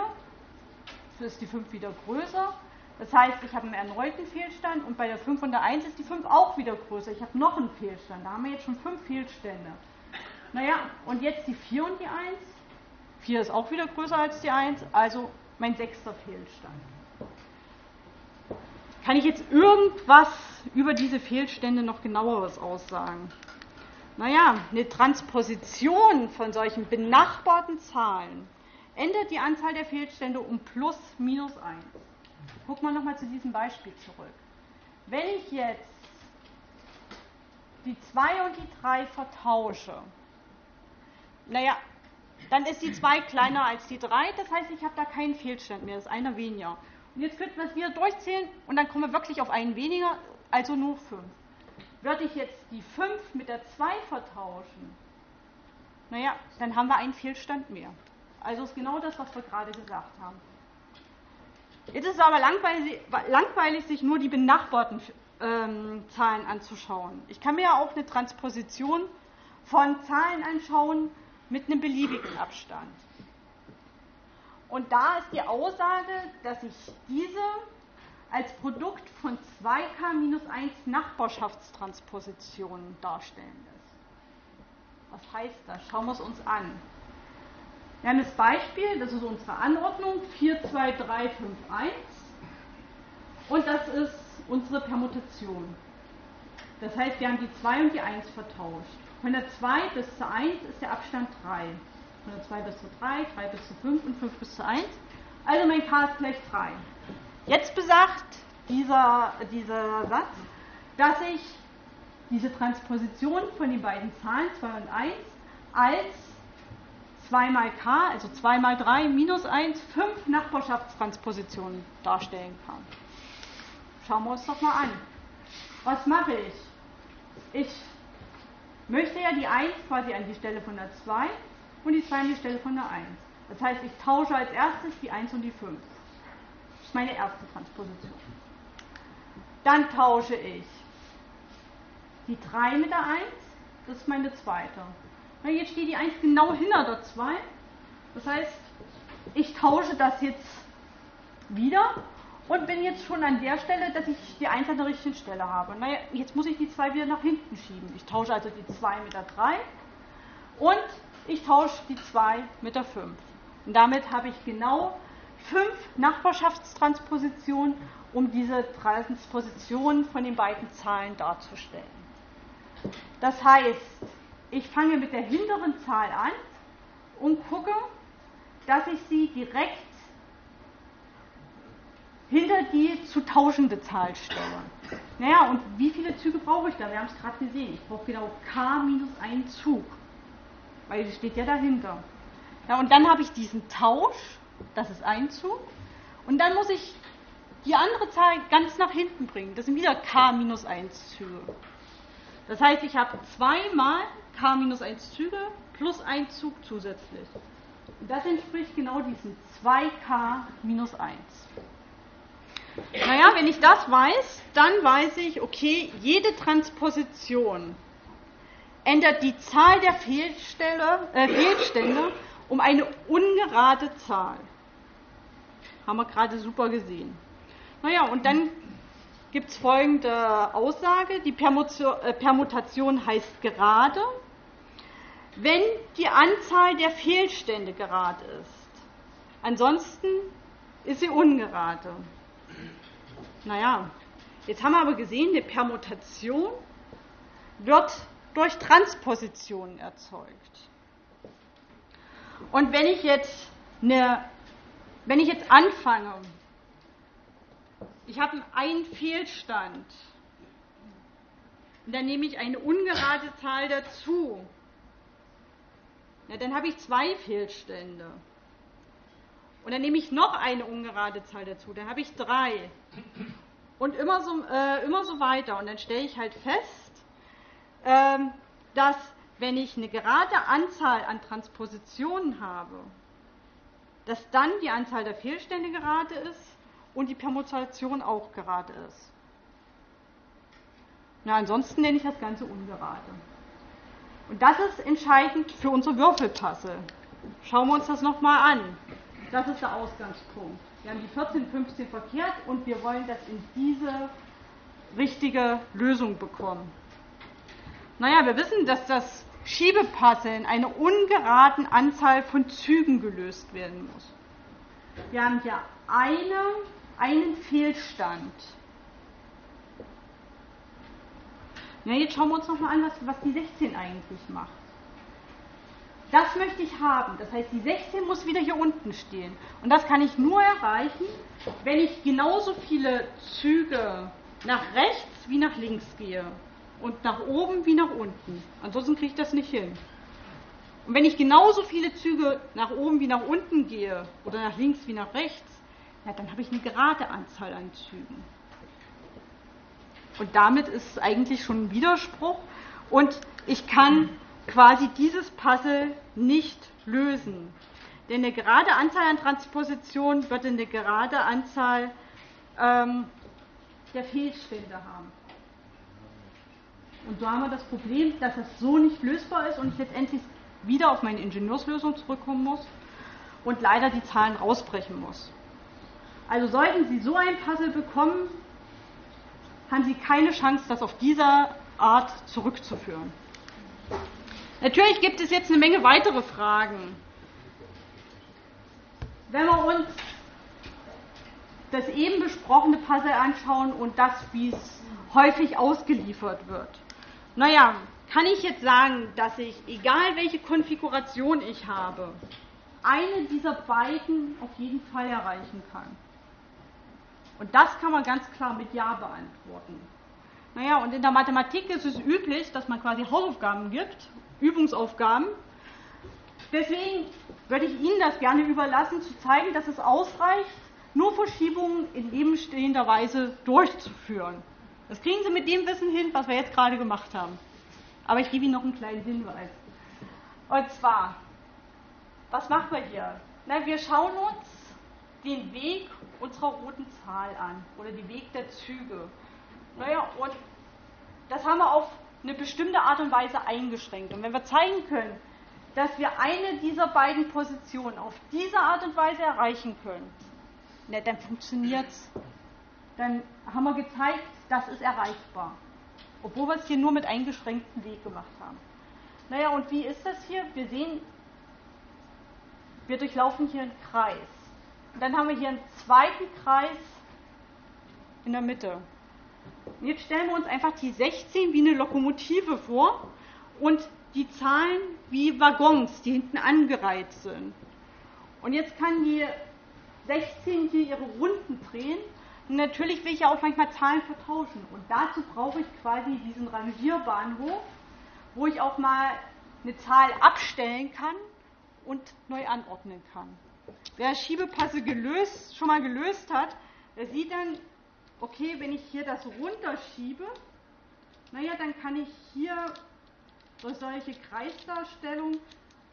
So ist die 5 wieder größer. Das heißt, ich habe einen erneuten Fehlstand und bei der 5 und der 1 ist die 5 auch wieder größer. Ich habe noch einen Fehlstand. Da haben wir jetzt schon 5 Fehlstände. Naja, und jetzt die 4 und die 1. 4 ist auch wieder größer als die 1, also mein sechster Fehlstand. Kann ich jetzt irgendwas über diese Fehlstände noch genaueres aussagen? Naja, eine Transposition von solchen benachbarten Zahlen ändert die Anzahl der Fehlstände um plus minus 1. Gucken wir nochmal zu diesem Beispiel zurück. Wenn ich jetzt die 2 und die 3 vertausche, naja, dann ist die 2 kleiner als die 3, das heißt, ich habe da keinen Fehlstand mehr, das ist einer weniger. Und jetzt könnten wir es wieder durchzählen und dann kommen wir wirklich auf einen weniger, also nur 5. Würde ich jetzt die 5 mit der 2 vertauschen, naja, dann haben wir einen Fehlstand mehr. Also ist genau das, was wir gerade gesagt haben. Jetzt ist es aber langweilig, langweilig sich nur die benachbarten ähm, Zahlen anzuschauen. Ich kann mir ja auch eine Transposition von Zahlen anschauen mit einem beliebigen Abstand. Und da ist die Aussage, dass ich diese als Produkt von 2k minus 1 Nachbarschaftstranspositionen darstellen lässt. Was heißt das? Schauen wir es uns an. Wir haben das Beispiel, das ist unsere Anordnung 4, 2, 3, 5, 1 und das ist unsere Permutation. Das heißt, wir haben die 2 und die 1 vertauscht. Von der 2 bis zur 1 ist der Abstand 3 von der 2 bis zu 3, 3 bis zu 5 und 5 bis zu 1. Also mein k ist gleich 3. Jetzt besagt dieser, dieser Satz, dass ich diese Transposition von den beiden Zahlen 2 und 1 als 2 mal k, also 2 mal 3 minus 1, 5 Nachbarschaftstranspositionen darstellen kann. Schauen wir uns doch mal an. Was mache ich? Ich möchte ja die 1 quasi an die Stelle von der 2 und die 2 an die Stelle von der 1. Das heißt, ich tausche als erstes die 1 und die 5. Das ist meine erste Transposition. Dann tausche ich die 3 mit der 1, das ist meine zweite. Na, jetzt steht die 1 genau hinter der 2. Das heißt, ich tausche das jetzt wieder und bin jetzt schon an der Stelle, dass ich die 1 an der richtigen Stelle habe. Naja, jetzt muss ich die 2 wieder nach hinten schieben. Ich tausche also die 2 mit der 3 und ich tausche die 2 mit der 5. Und damit habe ich genau 5 Nachbarschaftstranspositionen, um diese Transposition von den beiden Zahlen darzustellen. Das heißt, ich fange mit der hinteren Zahl an und gucke, dass ich sie direkt hinter die zu tauschende Zahl stelle. Naja, und wie viele Züge brauche ich da? Wir haben es gerade gesehen. Ich brauche genau k minus einen Zug weil die steht ja dahinter. Ja, und dann habe ich diesen Tausch, das ist ein Zug, und dann muss ich die andere Zahl ganz nach hinten bringen. Das sind wieder k minus 1 Züge. Das heißt, ich habe zweimal k minus 1 Züge plus ein Zug zusätzlich. Das entspricht genau diesem 2k minus 1. Naja, wenn ich das weiß, dann weiß ich, okay, jede Transposition ändert die Zahl der Fehlstelle, äh, Fehlstände um eine ungerade Zahl. Haben wir gerade super gesehen. Naja, und dann gibt es folgende Aussage. Die äh, Permutation heißt gerade, wenn die Anzahl der Fehlstände gerade ist. Ansonsten ist sie ungerade. Naja, jetzt haben wir aber gesehen, eine Permutation wird durch Transposition erzeugt. Und wenn ich jetzt eine, wenn ich jetzt anfange, ich habe einen Fehlstand, und dann nehme ich eine ungerade Zahl dazu, ja, dann habe ich zwei Fehlstände. Und dann nehme ich noch eine ungerade Zahl dazu, dann habe ich drei. Und immer so, äh, immer so weiter. Und dann stelle ich halt fest, ähm, dass wenn ich eine gerade Anzahl an Transpositionen habe, dass dann die Anzahl der Fehlstände gerade ist und die Permutation auch gerade ist. Na, ansonsten nenne ich das Ganze ungerade. Und das ist entscheidend für unsere Würfelpasse. Schauen wir uns das nochmal an. Das ist der Ausgangspunkt. Wir haben die 14, 15 verkehrt und wir wollen das in diese richtige Lösung bekommen. Naja, wir wissen, dass das Schiebepuzzle in einer ungeraden Anzahl von Zügen gelöst werden muss. Wir haben hier eine, einen Fehlstand. Ja, jetzt schauen wir uns nochmal an, was, was die 16 eigentlich macht. Das möchte ich haben. Das heißt, die 16 muss wieder hier unten stehen. Und das kann ich nur erreichen, wenn ich genauso viele Züge nach rechts wie nach links gehe. Und nach oben wie nach unten. Ansonsten kriege ich das nicht hin. Und wenn ich genauso viele Züge nach oben wie nach unten gehe oder nach links wie nach rechts, ja, dann habe ich eine gerade Anzahl an Zügen. Und damit ist es eigentlich schon ein Widerspruch. Und ich kann quasi dieses Puzzle nicht lösen. Denn eine gerade Anzahl an Transpositionen wird eine gerade Anzahl ähm, der Fehlstände haben. Und so haben wir das Problem, dass es so nicht lösbar ist und ich letztendlich wieder auf meine Ingenieurslösung zurückkommen muss und leider die Zahlen rausbrechen muss. Also sollten Sie so ein Puzzle bekommen, haben Sie keine Chance, das auf diese Art zurückzuführen. Natürlich gibt es jetzt eine Menge weitere Fragen. Wenn wir uns das eben besprochene Puzzle anschauen und das, wie es häufig ausgeliefert wird. Naja, kann ich jetzt sagen, dass ich, egal welche Konfiguration ich habe, eine dieser beiden auf jeden Fall erreichen kann? Und das kann man ganz klar mit Ja beantworten. Naja, und in der Mathematik ist es üblich, dass man quasi Hausaufgaben gibt Übungsaufgaben. Deswegen würde ich Ihnen das gerne überlassen, zu zeigen, dass es ausreicht, nur Verschiebungen in nebenstehender Weise durchzuführen. Das kriegen Sie mit dem Wissen hin, was wir jetzt gerade gemacht haben. Aber ich gebe Ihnen noch einen kleinen Hinweis. Und zwar, was machen wir hier? Na, wir schauen uns unserer roten Zahl an oder den Weg der Züge. Naja, und das haben wir auf eine bestimmte Art und Weise eingeschränkt. Und wenn wir zeigen können, dass wir eine dieser beiden Positionen auf diese Art und Weise erreichen können, ne, dann funktioniert es. Dann haben wir gezeigt, das ist erreichbar. Obwohl wir es hier nur mit eingeschränktem Weg gemacht haben. Naja, und wie ist das hier? Wir sehen, wir durchlaufen hier einen Kreis. Und dann haben wir hier einen zweiten Kreis in der Mitte. Und jetzt stellen wir uns einfach die 16 wie eine Lokomotive vor und die Zahlen wie Waggons, die hinten angereiht sind. Und jetzt kann die 16 hier ihre Runden drehen. Und natürlich will ich ja auch manchmal Zahlen vertauschen. Und dazu brauche ich quasi diesen Rangierbahnhof, wo ich auch mal eine Zahl abstellen kann und neu anordnen kann. Wer Schiebepasse gelöst, schon mal gelöst hat, der sieht dann, okay, wenn ich hier das runterschiebe, naja, dann kann ich hier durch solche Kreisdarstellung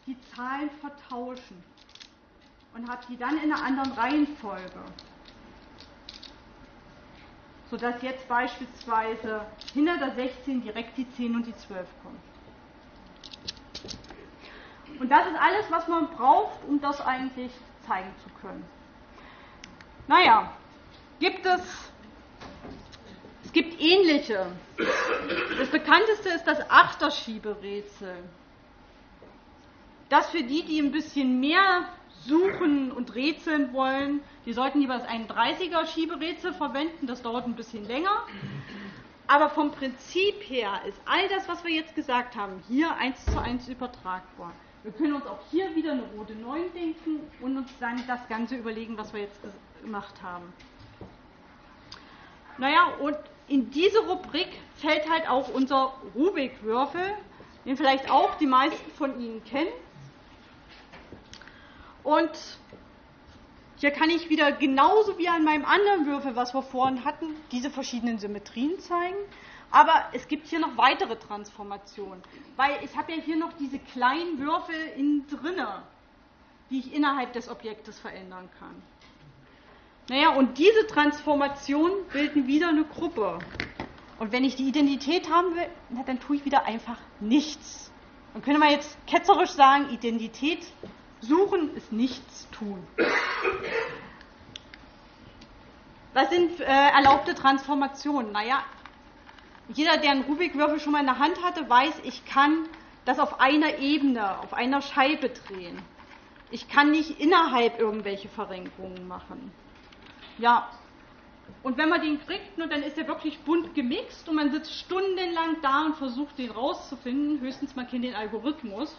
die Zahlen vertauschen und habe die dann in einer anderen Reihenfolge. Sodass jetzt beispielsweise hinter der 16 direkt die 10 und die 12 kommen. Und das ist alles, was man braucht, um das eigentlich zeigen zu können. Naja, gibt es, es gibt ähnliche. Das bekannteste ist das Achterschieberätsel. Das für die, die ein bisschen mehr suchen und rätseln wollen, die sollten lieber das 31er Schieberätsel verwenden, das dauert ein bisschen länger. Aber vom Prinzip her ist all das, was wir jetzt gesagt haben, hier eins zu eins übertragbar. Wir können uns auch hier wieder eine rote 9 denken und uns dann das Ganze überlegen, was wir jetzt gemacht haben. Naja, und in diese Rubrik fällt halt auch unser Rubik-Würfel, den vielleicht auch die meisten von Ihnen kennen. Und hier kann ich wieder genauso wie an meinem anderen Würfel, was wir vorhin hatten, diese verschiedenen Symmetrien zeigen. Aber es gibt hier noch weitere Transformationen, weil ich habe ja hier noch diese kleinen Würfel innen drinne, die ich innerhalb des Objektes verändern kann. Naja, und diese Transformationen bilden wieder eine Gruppe. Und wenn ich die Identität haben will, dann tue ich wieder einfach nichts. Dann könnte man jetzt ketzerisch sagen, Identität Suchen ist nichts tun. Was sind äh, erlaubte Transformationen? Naja, jeder, der einen Rubikwürfel schon mal in der Hand hatte, weiß, ich kann das auf einer Ebene, auf einer Scheibe drehen. Ich kann nicht innerhalb irgendwelche Verrenkungen machen. Ja, und wenn man den kriegt, dann ist er wirklich bunt gemixt und man sitzt stundenlang da und versucht, den rauszufinden. Höchstens man kennt den Algorithmus.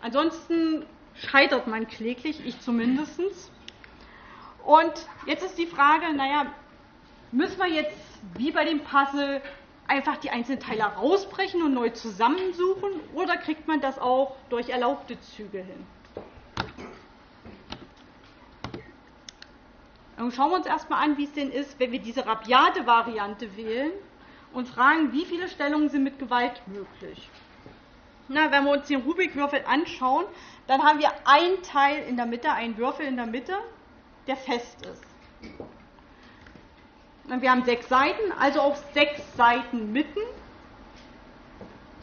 Ansonsten scheitert man kläglich, ich zumindest. Und jetzt ist die Frage, naja, müssen wir jetzt wie bei dem Puzzle einfach die einzelnen Teile rausbrechen und neu zusammensuchen oder kriegt man das auch durch erlaubte Züge hin? Und schauen wir uns erstmal an, wie es denn ist, wenn wir diese rabiate Variante wählen und fragen, wie viele Stellungen sind mit Gewalt möglich. Na, wenn wir uns den Rubikwürfel anschauen, dann haben wir ein Teil in der Mitte, einen Würfel in der Mitte, der fest ist. Wir haben sechs Seiten, also auf sechs Seiten Mitten,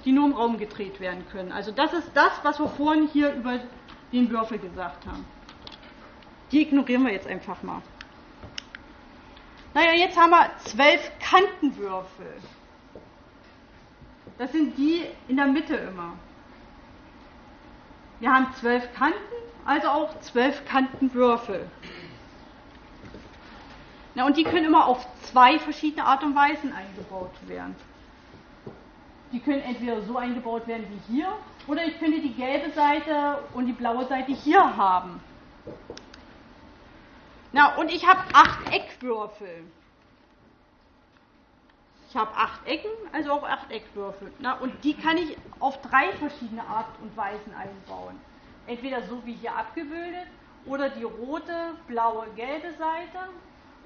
die nur im Raum gedreht werden können. Also das ist das, was wir vorhin hier über den Würfel gesagt haben. Die ignorieren wir jetzt einfach mal. Naja, jetzt haben wir zwölf Kantenwürfel. Das sind die in der Mitte immer. Wir haben zwölf Kanten, also auch zwölf Kantenwürfel. Na, und die können immer auf zwei verschiedene Art und Weisen eingebaut werden. Die können entweder so eingebaut werden wie hier, oder ich könnte die gelbe Seite und die blaue Seite hier haben. Na, und ich habe acht Eckwürfel. Ich habe acht Ecken, also auch acht Eckwürfel. Na, und die kann ich auf drei verschiedene Art und Weisen einbauen. Entweder so wie hier abgebildet oder die rote, blaue, gelbe Seite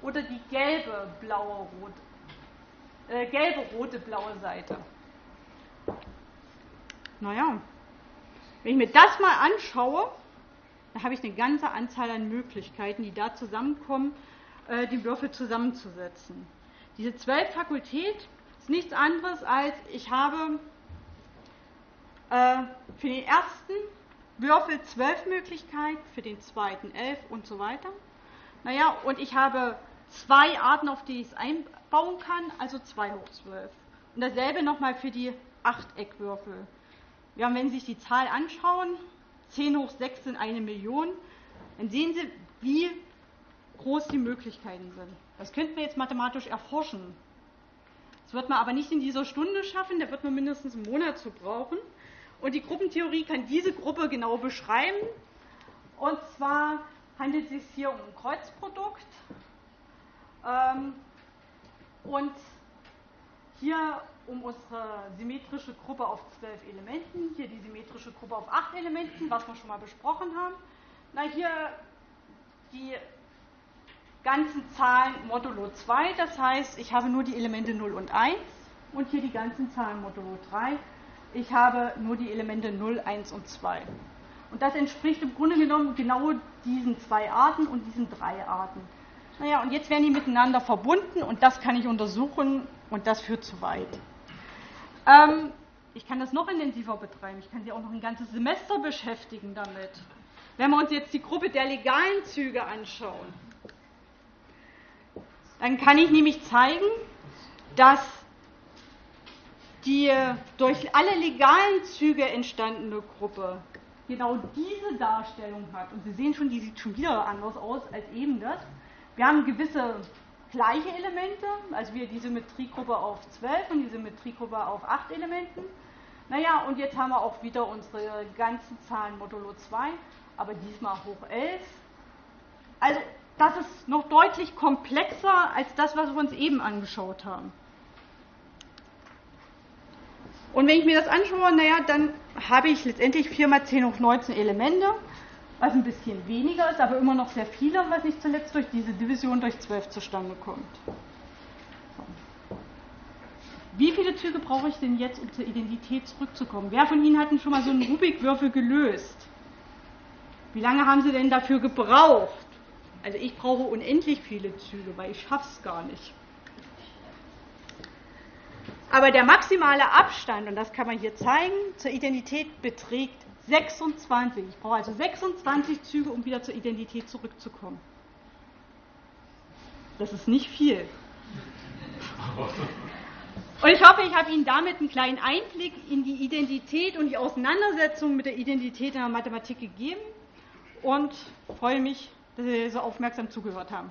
oder die gelbe, blaue, rote, äh, gelbe, rote, blaue Seite. Naja, wenn ich mir das mal anschaue, dann habe ich eine ganze Anzahl an Möglichkeiten, die da zusammenkommen, äh, die Würfel zusammenzusetzen. Diese zwölf Fakultät ist nichts anderes als, ich habe äh, für den ersten Würfel zwölf Möglichkeiten, für den zweiten elf und so weiter. Naja, und ich habe zwei Arten, auf die ich es einbauen kann, also 2 hoch 12. Und dasselbe nochmal für die Achteckwürfel. Ja, wenn Sie sich die Zahl anschauen, 10 hoch 6 sind eine Million, dann sehen Sie, wie groß die Möglichkeiten sind. Das könnten wir jetzt mathematisch erforschen. Das wird man aber nicht in dieser Stunde schaffen, da wird man mindestens einen Monat zu brauchen. Und die Gruppentheorie kann diese Gruppe genau beschreiben. Und zwar handelt es sich hier um ein Kreuzprodukt. Ähm, und hier um unsere symmetrische Gruppe auf zwölf Elementen, hier die symmetrische Gruppe auf acht Elementen, was wir schon mal besprochen haben. Na, hier die ganzen Zahlen modulo 2, das heißt, ich habe nur die Elemente 0 und 1 und hier die ganzen Zahlen modulo 3. Ich habe nur die Elemente 0, 1 und 2. Und das entspricht im Grunde genommen genau diesen zwei Arten und diesen drei Arten. Naja, und jetzt werden die miteinander verbunden und das kann ich untersuchen und das führt zu weit. Ähm, ich kann das noch intensiver betreiben. Ich kann Sie auch noch ein ganzes Semester beschäftigen damit. Wenn wir uns jetzt die Gruppe der legalen Züge anschauen, dann kann ich nämlich zeigen, dass die durch alle legalen Züge entstandene Gruppe genau diese Darstellung hat. Und Sie sehen schon, die sieht schon wieder anders aus als eben das. Wir haben gewisse gleiche Elemente, also wir die Symmetriegruppe auf 12 und die Symmetriegruppe auf 8 Elementen. Naja, und jetzt haben wir auch wieder unsere ganzen Zahlen modulo 2, aber diesmal hoch 11. Also das ist noch deutlich komplexer als das, was wir uns eben angeschaut haben. Und wenn ich mir das anschaue, naja, dann habe ich letztendlich 4 mal 10 hoch 19 Elemente, was ein bisschen weniger ist, aber immer noch sehr viele, was nicht zuletzt durch diese Division durch 12 zustande kommt. Wie viele Züge brauche ich denn jetzt, um zur Identität zurückzukommen? Wer von Ihnen hat denn schon mal so einen Rubik-Würfel gelöst? Wie lange haben Sie denn dafür gebraucht? Also ich brauche unendlich viele Züge, weil ich es gar nicht. Aber der maximale Abstand, und das kann man hier zeigen, zur Identität beträgt 26. Ich brauche also 26 Züge, um wieder zur Identität zurückzukommen. Das ist nicht viel. Und ich hoffe, ich habe Ihnen damit einen kleinen Einblick in die Identität und die Auseinandersetzung mit der Identität in der Mathematik gegeben und freue mich, dass Sie so aufmerksam zugehört haben.